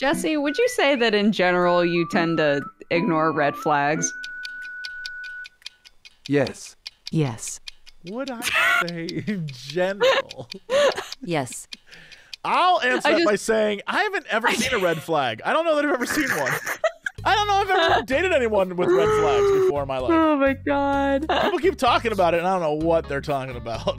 Jesse, would you say that in general you tend to ignore red flags? Yes. Yes. Would I say in general? Yes. I'll answer that just- by saying I haven't ever seen a red flag. I don't know that I've ever seen one. I don't know if I've ever dated anyone with red flags before in my life. Oh my god. People keep talking about it, and I don't know what they're talking about.